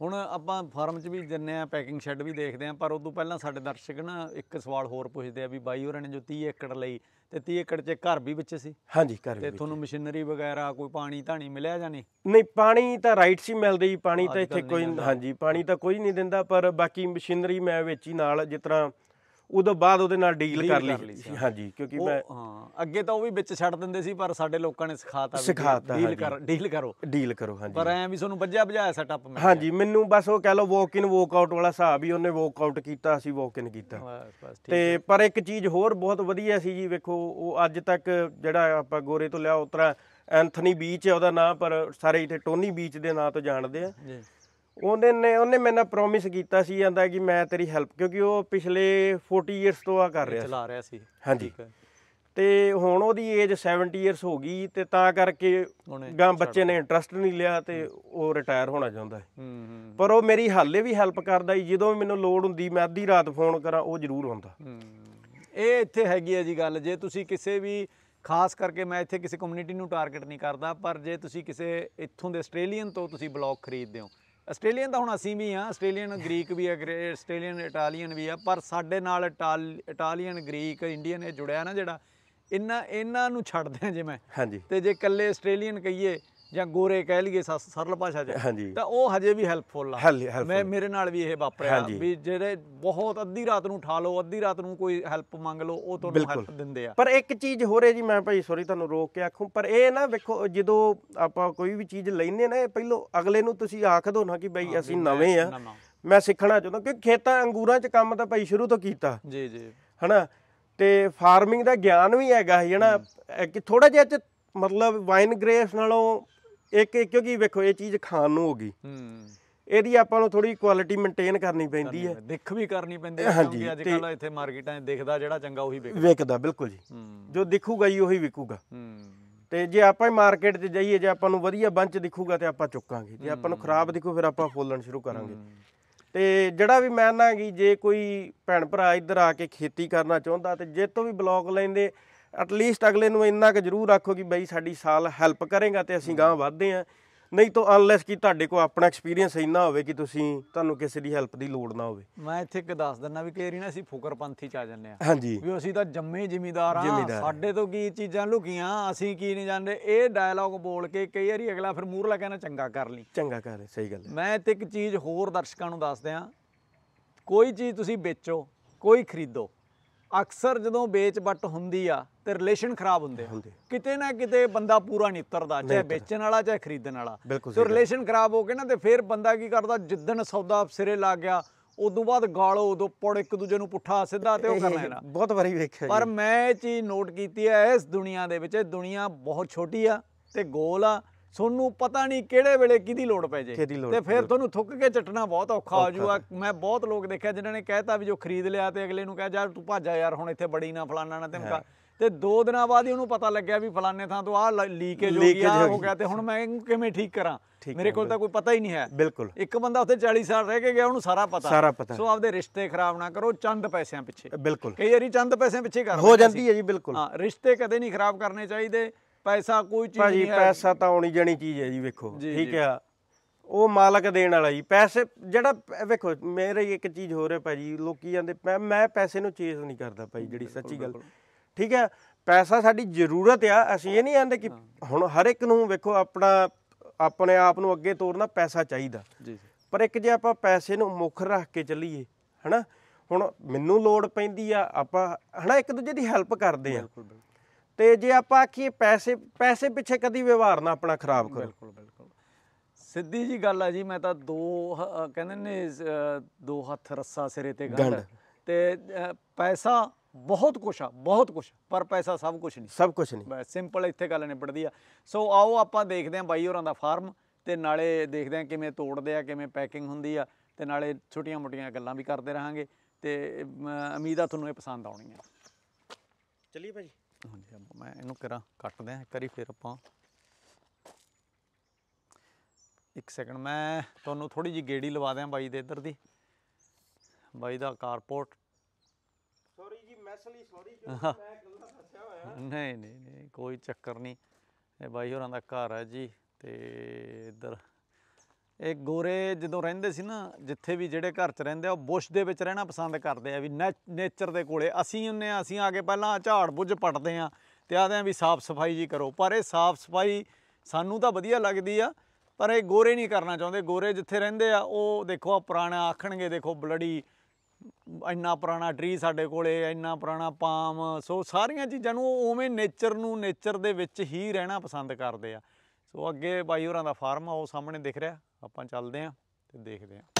ਹੁਣ ਆਪਾਂ ਫਾਰਮ 'ਚ ਵੀ ਦਿੰਨੇ ਆ ਪੈਕਿੰਗ ਸ਼ੈੱਡ ਵੀ ਦੇਖਦੇ ਆ ਪਰ ਉਸ ਤੋਂ ਪਹਿਲਾਂ ਸਾਡੇ ਦਰਸ਼ਕ ਨਾ ਇੱਕ ਸਵਾਲ ਹੋਰ ਪੁੱਛਦੇ ਆ ਵੀ ਬਾਈ ਹੋਰਾਂ ਨੇ ਜੋ 30 ਏਕੜ ਲਈ ਤੇ 30 ਏਕੜ 'ਚ ਘਰ ਵੀ ਵਿੱਚ ਸੀ। ਹਾਂਜੀ ਘਰ ਤੇ ਵਿੱਚ ਤੁਹਾਨੂੰ ਮਸ਼ੀਨਰੀ ਵਗੈਰਾ ਕੋਈ ਪਾਣੀ ਧਾਣੀ ਮਿਲਿਆ ਜਾਂ ਨਹੀਂ? ਨਹੀਂ ਪਾਣੀ ਤਾਂ ਰਾਈਟ ਸੀ ਮਿਲਦੇ ਜੀ ਪਾਣੀ ਤਾਂ ਇੱਥੇ ਕੋਈ। ਹਾਂਜੀ ਪਾਣੀ ਤਾਂ ਕੋਈ ਨਹੀਂ ਦਿੰਦਾ ਪਰ ਬਾਕੀ ਮਸ਼ੀਨਰੀ ਮੈਂ ਵਿੱਚ ਹੀ ਨਾਲ ਜਿਸ ਤਰ੍ਹਾਂ ਉਦੋਂ ਬਾਅਦ ਉਹਦੇ ਨਾਲ ਡੀਲ ਕਰ ਲਈ। ਹਾਂਜੀ ਕਿਉਂਕਿ ਮੈਂ ਹਾਂ ਅੱਗੇ ਤਾਂ ਉਹ ਵੀ ਵਿੱਚ ਛੱਡ ਦਿੰਦੇ ਸੀ ਪਰ ਸਾਡੇ ਲੋਕਾਂ ਨੇ ਸਿਖਾਤਾ ਵੀ ਸਿਖਾਤਾ, ਡੀਲ। ਕਰ ਡੀਲ ਕਰੋ। ਡੀਲ ਕਰੋ ਹਾਂਜੀ। ਪਰ ਐ ਵੀ ਤੁਹਾਨੂੰ ਵੱਜਿਆ ਭਜਾਇਆ ਸੈਟਅਪ ਮਿਲ ਹਾਂਜੀ ਮੈਨੂੰ ਬਸ ਉਹ ਕਹਿ ਲਓ ਵਾਕ ਇਨ ਵਾਕ ਆਊਟ ਵਾਲਾ ਹਿਸਾਬ ਹੀ ਉਹਨੇ ਵਾਕ ਆਊਟ ਕੀਤਾ ਅਸੀਂ ਵਾਕ ਇਨ ਕੀਤਾ। ਤੇ ਪਰ ਇੱਕ ਚੀਜ਼ ਹੋਰ ਬਹੁਤ ਵਧੀਆ ਸੀ ਜੀ ਵੇਖੋ ਉਹ ਅੱਜ ਤੱਕ ਜਿਹੜਾ ਆਪਾਂ ਗੋਰੇ ਤੋਂ ਲਿਆ ਉਤਰਾ ਐਂਥਨੀ ਬੀਚ ਹੈ ਉਹਦਾ ਨਾਂ ਪਰ ਸਾਰੇ ਇੱਥੇ ਟੋਨੀ ਬੀਚ ਦੇ ਨਾਂ ਤੋਂ ਜਾਣਦੇ ਆ। ਜੀ। ਉਹਨੇ ਨੇ ਉਹਨੇ ਮੇਰੇ ਨਾਲ ਪ੍ਰੋਮਿਸ ਕੀਤਾ ਸੀ ਜਾਂਦਾ ਕਿ ਮੈਂ ਤੇਰੀ ਹੈਲਪ ਕਿਉਂਕਿ ਉਹ ਪਿਛਲੇ 40 ਇਅਰਸ ਤੋਂ ਆ ਕਰ ਰਿਹਾ ਸੀ। ਚਲਾ ਰਿਹਾ ਸੀ। ਹਾਂਜੀ। ਤੇ ਹੁਣ ਉਹਦੀ ਏਜ 70 ਇਅਰਸ ਹੋ ਗਈ ਤੇ ਤਾਂ ਕਰਕੇ ਗਾਂ ਬੱਚੇ ਨੇ ਇੰਟਰਸਟ ਨਹੀਂ ਲਿਆ ਤੇ ਉਹ ਰਿਟਾਇਰ ਹੋਣਾ ਚਾਹੁੰਦਾ ਹੈ। ਪਰ ਉਹ ਮੇਰੀ ਹਾਲੇ ਵੀ ਹੈਲਪ ਕਰਦਾ ਜੀ ਜਦੋਂ ਵੀ ਮੈਨੂੰ ਲੋੜ ਹੁੰਦੀ ਮੈਂ ਅੱਧੀ ਰਾਤ ਫੋਨ ਕਰਾਂ ਉਹ ਜ਼ਰੂਰ ਆਉਂਦਾ ਹੂੰ। ਇਹ ਇੱਥੇ ਹੈਗੀ ਹੈ ਜੀ ਗੱਲ ਜੇ ਤੁਸੀਂ ਕਿਸੇ ਵੀ ਖਾਸ ਕਰਕੇ ਮੈਂ ਇੱਥੇ ਕਿਸੇ ਕਮਿਊਨਿਟੀ ਨੂੰ ਟਾਰਗੇਟ ਨਹੀਂ ਕਰਦਾ ਪਰ ਜੇ ਤੁਸੀਂ ਕਿਸੇ ਇੱਥੋਂ ਦੇ ਆਸਟ੍ਰੇਲੀਅਨ ਤੋਂ ਤੁਸੀਂ ਬਲੌਗ ਖਰੀਦਦੇ ਹੋ ਆਸਟ੍ਰੇਲੀਅਨ ਤਾਂ ਹੁਣ ਅਸੀਂ ਵੀ ਆ ਆਸਟ੍ਰੇਲੀਅਨ ਗ੍ਰੀਕ ਵੀ ਆ ਆਸਟ੍ਰੇਲੀਅਨ ਇਟਾਲੀਅਨ ਵੀ ਆ ਪਰ ਸਾਡੇ ਨਾਲ ਇਟਾਲ- ਇਟਾਲੀਅਨ ਗ੍ਰੀਕ ਇੰਡੀਅਨ ਇਹ ਜੁੜਿਆ ਨਾ ਜਿਹੜਾ ਇਹਨਾਂ ਇਹਨਾਂ ਨੂੰ ਛੱਡਦੇ ਆ ਜਿਵੇਂ। ਹਾਂਜੀ। ਤੇ ਜੇ ਇਕੱਲੇ ਆਸਟ੍ਰੇਲੀਅਨ ਕਹੀਏ ਜਾਂ ਗੋਰੇ ਕਹਿ ਲਈਏ ਸ- ਸਰਲ ਭਾਸ਼ਾ 'ਚ ਹਾਂਜੀ ਤਾਂ ਉਹ ਹਜੇ ਵੀ ਹੈਲਪਫੁਲ ਆ helpful। ਮੈਂ ਮੇਰੇ ਨਾਲ ਵੀ ਇਹ ਵਾਪਰਿਆ ਹਾਂਜੀ। ਵੀ ਜਿਹੜੇ ਬਹੁਤ ਅੱਧੀ ਰਾਤ ਨੂੰ ਉਠਾ ਲਓ ਅੱਧੀ ਰਾਤ ਨੂੰ ਕੋਈ ਹੈਲਪ ਮੰਗ ਲਓ ਉਹ ਤੁਹਾਨੂੰ ਬਿਲਕੁਲ। ਹੈਲਪ ਦਿੰਦੇ ਆ ਪਰ ਇੱਕ ਚੀਜ਼ ਹੋਰ ਹੈ ਜੀ ਮੈਂ ਭਾਈ ਸੌਰੀ ਤੁਹਾਨੂੰ ਰੋਕ ਕੇ ਆਖੂੰ ਪਰ ਇਹ ਨਾ ਵੇਖੋ ਜਦੋਂ ਆਪਾਂ ਕੋਈ ਵੀ ਚੀਜ਼ ਲੈਨੇ ਨਾ ਇਹ ਪਹਿਲੋਂ ਅਗਲੇ ਨੂੰ ਤੁਸੀਂ ਆਖ ਦੋ ਨਾ ਕਿ ਬਈ ਅਸੀਂ ਨਵੇਂ ਆ ਨਵਾਂ। ਮੈਂ ਸਿੱਖਣਾ ਚਾਹੁੰਦਾ ਕਿ ਖੇਤਾਂ ਅੰਗੂਰਾਂ 'ਚ ਕੰਮ ਤਾਂ ਭਾਈ ਸ਼ੁਰੂ ਤੋਂ ਕੀਤਾ ਜੀ ਜੀ ਹਨਾ ਤੇ ਫਾਰਮਿੰਗ ਦਾ ਗਿਆਨ ਵੀ ਹੈਗਾ ਹੈ ਨਾ ਕਿ ਥੋੜਾ ਜਿਹਾ ਚ ਮਤਲਬ ਵਾਈਨ ਗ੍ਰੇਪਸ ਨਾਲੋਂ ਇੱਕ ਕਿਉਂਕਿ ਵੇਖੋ ਇਹ ਚੀਜ਼ ਖਾਣ ਨੂੰ ਹੋ ਗਈ। ਹੂੰ। ਇਹਦੀ ਆਪਾਂ ਨੂੰ ਥੋੜੀ ਕੁਆਲਿਟੀ ਮੇਨਟੇਨ ਕਰਨੀ ਪੈਂਦੀ ਹੈ। ਦਿੱਖ ਵੀ ਕਰਨੀ ਪੈਂਦੀ ਹੈ ਕਿਉਂਕਿ ਅੱਜ ਕੱਲ ਇੱਥੇ ਮਾਰਕੀਟਾਂ 'ਚ ਦਿਖਦਾ ਜਿਹੜਾ ਚੰਗਾ ਉਹੀ ਵਿਕਦਾ। ਵਿਕਦਾ ਬਿਲਕੁਲ ਜੀ। ਜੋ ਦਿਖੂਗਾ ਹੀ ਉਹੀ ਵਿਕੂਗਾ। ਹੂੰ। ਤੇ ਜੇ ਆਪਾਂ ਹੀ ਮਾਰਕੀਟ 'ਚ ਜਾਈਏ ਜੇ ਆਪਾਂ ਨੂੰ ਵਧੀਆ ਬੰਚ ਦਿਖੂਗਾ ਤੇ ਆਪਾਂ ਚੁੱਕਾਂਗੇ। ਜੇ ਆਪਾਂ ਨੂੰ ਖਰਾਬ ਦਿਖੂ ਫਿਰ ਆਪਾਂ ਫੋਲਣ ਸ਼ੁਰੂ ਕਰਾਂਗੇ। ਤੇ ਜਿਹੜਾ ਵੀ ਮੈਂ ਨਾ ਕਿ ਜੇ ਕੋਈ ਭੈਣ ਭਰਾ ਇੱਧਰ ਆ ਕੇ ਖੇਤੀ ਕਰਨਾ ਚਾਹੁੰਦਾ ਤੇ ਜੇ ਤੋਂ ਵੀ ਬਲੌਗ ਲੈਂਦੇ ਐਟਲੀਸਟ ਅਗਲੇ ਨੂੰ ਇੰਨਾ ਕੁ ਜ਼ਰੂਰ ਆਖੋ ਕਿ ਬਈ ਸਾਡੀ ਸਾਲ ਹੈਲਪ ਕਰੇਗਾ ਤੇ ਅਸੀਂ ਗਾਂ ਵਧਦੇ ਆ ਨਹੀਂ ਤਾਂ ਅਨਲੈਸ ਕਿ ਤੁਹਾਡੇ ਕੋਲ ਆਪਣਾ ਐਕਸਪੀਰੀਅੰਸ ਇੰਨਾ ਹੋਵੇ ਕਿ ਤੁਸੀਂ ਤੁਹਾਨੂੰ ਕਿਸੇ ਦੀ ਹੈਲਪ ਦੀ ਲੋੜ ਨਾ ਹੋਵੇ। ਮੈਂ ਇੱਥੇ ਇੱਕ ਦੱਸ ਦਿੰਦਾ ਵੀ ਕਈ ਵਾਰੀ ਨਾ ਅਸੀਂ ਫੁਕਰਪੰਥੀ ਚ ਆ ਜੰਨੇ ਆ ਹਾਂਜੀ। ਵੀ ਅਸੀਂ ਤਾਂ ਜੰਮੇ ਜ਼ਿਮੀਦਾਰ ਆ। ਸਾਡੇ ਤੋਂ ਕੀ ਚੀਜ਼ਾਂ ਲੁਕੀਆਂ ਅਸੀਂ ਕੀ ਨਹੀਂ ਜਾਣਦੇ। ਇਹ ਡਾਇਲੌਗ ਬੋਲ ਕੇ ਕਈ ਵਾਰੀ ਅਗਲਾ ਫਿਰ ਮੂਹਰਲਾ ਕਹਿੰਦਾ ਚੰਗਾ ਕਰ ਲਈ। ਚੰਗਾ ਕਰ ਸਹੀ ਗੱਲ ਹੈ। ਮੈਂ ਤੇ ਇੱਕ ਚੀਜ਼ ਹੋਰ ਦਰਸ਼ਕਾਂ ਨੂੰ ਦੱਸ ਦਿਆਂ। ਕੋਈ ਚੀਜ਼ ਤੁਸੀਂ ਵੇਚੋ ਕੋਈ ਖਰੀਦੋ। ਅਕਸਰ ਜਦੋਂ ਵੇਚ ਵੱਟ ਹੁੰਦੀ ਆ ਤੇ ਰਿਲੇਸ਼ਨ ਖਰਾਬ ਹੁੰਦੇ ਆ। ਹੁੰਦੇ। ਕਿਤੇ ਨਾ ਕਿਤੇ ਬੰਦਾ ਪੂਰਾ ਨਹੀਂ ਉਤਰਦਾ ਚਾਹੇ ਵੇਚਣ ਵਾਲਾ ਚਾਹੇ ਖਰੀਦਣ ਵਾਲਾ। ਬਿਲਕੁਲ ਸੋ ਰਿਲੇਸ਼ਨ ਖਰਾਬ ਹੋ ਕੇ ਨਾ ਤੇ ਫਿਰ ਬੰਦਾ ਕੀ ਕਰਦਾ ਜਿੱਦਣ ਸੌਦਾ ਸਿਰੇ ਲੱਗ ਗਿਆ ਉਦੋਂ ਬਾਅਦ ਗਾਲੋ ਉਦੋਂ ਪੜ ਇੱਕ ਦੂਜੇ ਨੂੰ ਪੁੱਠਾ ਸਿੱਧਾ ਤੇ ਉਹ ਕਰਨਾ ਇਹਨਾਂ ਬਹੁਤ ਵਾਰੀ ਵੇਖਿਆ ਪਰ ਜੀ ਮੈਂ ਇਹ ਚੀਜ਼ ਨੋਟ ਕੀਤੀ ਹੈ ਇਸ ਦੁਨੀਆ ਦੇ ਵਿੱਚ ਇਹ ਦੁਨੀਆ ਬਹੁਤ ਛੋਟੀ ਆ ਤੇ ਗੋਲ ਆ। ਤੁਹਾਨੂੰ ਪਤਾ ਨਹੀਂ ਕਿਹੜੇ ਵੇਲੇ ਕਿਹਦੀ ਲੋੜ ਪੈ ਜੇ। ਕਿਹਦੀ ਲੋੜ ਤੇ ਫਿਰ ਤੁਹਾਨੂੰ ਥੁੱਕ ਕੇ ਚੱਟਣਾ ਬਹੁਤ ਔਖਾ ਹੋ ਜੂਗਾ। ਮੈਂ ਬਹੁਤ ਲੋਕ ਦੇਖਿਆ ਜਿਨ੍ਹਾਂ ਨੇ ਕਹਿਤਾ ਵੀ ਜੋ ਖਰੀਦ ਲਿਆ ਤੇ ਅਗਲੇ ਨੂੰ ਕਹਿ ਜਾ ਤੂੰ ਭੱਜ ਜਾ ਯਾਰ ਹੁਣ ਇੱਥੇ ਬੜੀ ਨਾ ਫਲਾਨਾ ਨਾ ਧਮਕਾ ਤੇ ਦੋ ਦਿਨਾਂ ਬਾਅਦ ਹੀ ਉਹਨੂੰ ਪਤਾ ਲੱਗਿਆ ਵੀ ਫਲਾਣੇ ਥਾਂ ਤੋਂ ਆਹ ਲੀਕੇਜ ਹੋ ਗਿਆ ਹੋ ਹੋ। ਗਿਆ ਤੇ ਹੁਣ ਮੈਂ ਇਹਨੂੰ ਕਿਵੇਂ ਠੀਕ ਕਰਾਂ? ਮੇਰੇ ਕੋਲ ਤਾਂ ਕੋਈ ਪਤਾ ਹੀ ਨਹੀਂ ਹੈ। ਬਿਲਕੁਲ। ਇੱਕ ਬੰਦਾ ਉੱਥੇ 40 ਸਾਲ ਰਹਿ ਕੇ ਗਿਆ ਉਹਨੂੰ ਸਾਰਾ ਪਤਾ। ਸਾਰਾ ਪਤਾ। ਸੋ ਆਪਦੇ ਰਿਸ਼ਤੇ ਖਰਾਬ ਨਾ ਕਰੋ ਚੰਦ ਪੈਸਿਆਂ ਪਿੱਛੇ। ਬਿਲਕੁਲ। ਕਈ ਵਾਰੀ ਚੰਦ ਪੈਸਿਆਂ ਪਿੱਛੇ ਕਰ ਹੋ ਜਾਂਦੀ ਹੈ ਜੀ ਬਿਲਕੁਲ। ਹਾਂ ਰਿਸ਼ਤੇ ਕਦੇ ਨਹੀਂ ਖਰਾਬ ਕਰਨੇ ਚਾਹੀਦੇ। ਪੈਸਾ ਕੋਈ ਚੀਜ਼ ਭਾਜੀ ਨਹੀਂ ਹੈ। ਪੈਸਾ ਤਾਂ ਆਉਣੀ ਜਾਣੀ ਚੀਜ਼ ਹੈ ਜੀ ਵੇਖੋ। ਠੀਕ। ਆ ਉਹ ਮਾਲਕ ਦੇਣ ਵਾਲਾ ਜੀ। ਪੈਸੇ ਜਿਹੜਾ ਵੇਖੋ ਮੇਰੇ ਇੱਕ ਚੀਜ਼ ਹੋ ਰਿਹਾ ਭਾਜੀ। ਲੋਕੀ ਜਾਂਦੇ ਮੈਂ- ਮੈਂ ਪੈਸੇ ਨੂੰ ਚੇਜ਼ ਨਹੀਂ ਕਰਦਾ ਭਾਈ ਜਿਹੜੀ ਸੱਚੀ ਗੱਲ। ਠੀਕ ਹੈ ਪੈਸਾ ਸਾਡੀ ਜ਼ਰੂਰਤ ਆ ਅਸੀਂ ਇਹ ਨਹੀਂ ਆਂਦੇ ਕਿ ਹੁਣ ਹਰ ਇੱਕ ਨੂੰ ਵੇਖੋ ਆਪਣਾ ਆਪਣੇ ਆਪ ਨੂੰ ਅੱਗੇ ਤੋਰਨਾ ਪੈਸਾ ਚਾਹੀਦਾ। ਜੀ ਪਰ ਇੱਕ ਜੇ ਆਪਾਂ ਪੈਸੇ ਨੂੰ ਮੁੱਖ ਰੱਖ ਕੇ ਚੱਲੀਏ ਹਨਾ ਹੁਣ ਮੈਨੂੰ ਲੋੜ ਪੈਂਦੀ ਆ ਆਪਾਂ ਹਨਾ ਇੱਕ ਦੂਜੇ ਦੀ ਹੈਲਪ ਕਰਦੇ ਆ। ਤੇ ਜੇ ਆਪਾਂ ਆਖੀਏ ਪੈਸੇ ਪੈਸੇ ਪਿੱਛੇ ਕਦੀ ਵਿਵਹਾਰ ਨਾ ਆਪਣਾ ਖਰਾਬ ਕਰੋ। ਬਿਲਕੁਲ ਬਿਲਕੁਲ। ਸਿੱਧੀ ਜੀ ਗੱਲ ਆ ਜੀ ਮੈਂ ਤਾਂ ਦੋ ਕਹਿੰਦੇ ਨੇ ਦੋ ਹੱਥ ਰੱਸਾ ਸਿਰੇ ਤੇ ਗੰਢ। ਤੇ ਪੈਸਾ ਬਹੁਤ ਕੁਛ ਆ ਬਹੁਤ ਕੁਛ ਪਰ ਪੈਸਾ ਸਭ ਕੁਛ ਨਹੀਂ। ਸਭ ਕੁਝ ਨਹੀਂ। ਬਸ ਸਿੰਪਲ ਇੱਥੇ ਗੱਲ ਨਿਬੜਦੀ ਆ। ਸੋ ਆਓ ਆਪਾਂ ਦੇਖਦੇ ਹਾਂ ਬਾਈ ਹੋਰਾਂ ਦਾ ਫਾਰਮ ਤੇ ਨਾਲੇ ਦੇਖਦੇ ਹਾਂ ਕਿਵੇਂ ਤੋੜਦੇ ਆ ਕਿਵੇਂ ਪੈਕਿੰਗ ਹੁੰਦੀ ਆ ਤੇ ਨਾਲੇ ਛੋਟੀਆਂ-ਮੋਟੀਆਂ ਗੱਲਾਂ ਵੀ ਕਰਦੇ ਰਹਾਂਗੇ ਤੇ ਉਮੀਦ ਆ ਤੁਹਾਨੂੰ ਇਹ ਪਸੰਦ ਆਉਣੀਆਂ। ਚਲਿਏ ਭਾਜੀ। ਹਾਂਜੀ ਆਪਾਂ- ਮੈਂ ਇਹਨੂੰ ਕਰਾਂ ਕੱਟਦੇ ਆ ਕਰੀ ਫਿਰ ਆਪਾਂ ਇੱਕ ਸੈਕਿੰਡ ਮੈਂ ਤੁਹਾਨੂੰ ਥੋੜੀ ਜੀ ਗੇੜੀ ਲਵਾ ਦਿਆਂ ਬਾਈ ਦੇ ਇੱਧਰ ਦੀ। ਬਾਈ ਦਾ ਕਾਰਪੋਰਟ ਮੈਸਲੀ ਸੌਰੀ ਜੋ ਮੈਂ ਗੱਲਾਂ ਫਸਿਆ ਹੋਇਆ। ਨਹੀਂ ਨਹੀਂ ਨਹੀਂ ਕੋਈ ਚੱਕਰ ਨਹੀਂ। ਇਹ ਬਾਈ ਹੋਰਾਂ ਦਾ ਘਰ ਹੈ ਜੀ ਤੇ ਇੱਧਰ। ਇਹ ਗੋਰੇ ਜਦੋਂ ਰਹਿੰਦੇ ਸੀ ਨਾ ਜਿੱਥੇ ਵੀ ਜਿਹੜੇ ਘਰ 'ਚ ਰਹਿੰਦੇ ਆ ਉਹ ਬੁਸ਼ ਦੇ ਵਿੱਚ ਰਹਿਣਾ ਪਸੰਦ ਕਰਦੇ ਆ ਵੀ ਨੇਚਰ ਦੇ ਕੋਲੇ। ਅਸੀਂ ਹੁੰਨੇ ਆ ਅਸੀਂ ਆ ਕੇ ਪਹਿਲਾਂ ਝਾੜ ਬੁੱਝ ਪੱਟਦੇ ਆ ਤੇ ਆਦੇ ਆ ਵੀ ਸਾਫ਼ ਸਫ਼ਾਈ ਜੀ ਕਰੋ। ਪਰ ਇਹ ਸਾਫ਼ ਸਫ਼ਾਈ ਸਾਨੂੰ ਤਾਂ ਵਧੀਆ ਲੱਗਦੀ ਆ ਪਰ ਇਹ ਗੋਰੇ ਨਹੀਂ ਕਰਨਾ ਚਾਹੁੰਦੇ। ਗੋਰੇ ਜਿੱਥੇ ਰਹਿੰਦੇ ਆ ਉਹ ਦੇਖੋ ਆ ਪੁਰਾਣਾ ਆਖਣਗੇ ਦੇਖੋ ਬਲੜੀ ਇੰਨਾ ਪੁਰਾਣਾ ਟਰੀ ਸਾਡੇ ਕੋਲੇ, ਇੰਨਾ ਪੁਰਾਣਾ ਪਾਮ ਸੋ ਸਾਰੀਆਂ ਚੀਜ਼ਾਂ ਨੂੰ ਉਹ ਉਵੇਂ ਨੇਚਰ ਨੂੰ ਨੇਚਰ ਦੇ ਵਿੱਚ ਹੀ ਰਹਿਣਾ ਪਸੰਦ ਕਰਦੇ ਆ। ਸੋ ਅੱਗੇ ਬਾਈ ਹੋਰਾਂ ਦਾ ਫਾਰਮ ਆ, ਉਹ ਸਾਹਮਣੇ ਦਿਖ ਰਿਹਾ। ਆਪਾਂ ਚੱਲਦੇ ਆ ਤੇ ਦੇਖਦੇ ਆ।